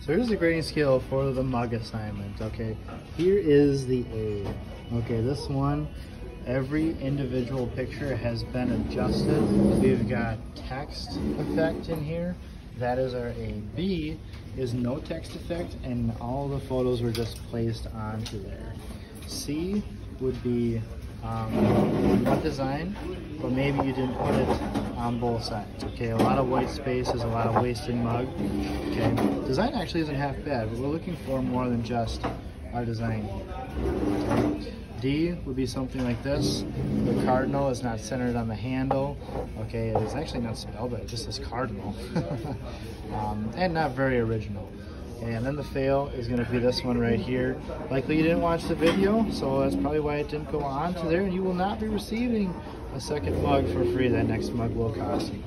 So here's the grading scale for the mug assignment, okay? Here is the A. Okay, this one, every individual picture has been adjusted. We've got text effect in here. That is our A. B is no text effect and all the photos were just placed onto there. C would be um, design, but maybe you didn't put it on both sides. Okay, a lot of white space is a lot of wasted mug. Okay, design actually isn't half bad, but we're looking for more than just our design. D would be something like this. The cardinal is not centered on the handle. Okay, it's actually not spelled, but it just says cardinal. um, and not very original. And then the fail is going to be this one right here. Likely you didn't watch the video, so that's probably why it didn't go on to there. And you will not be receiving a second mug for free. That next mug will cost you.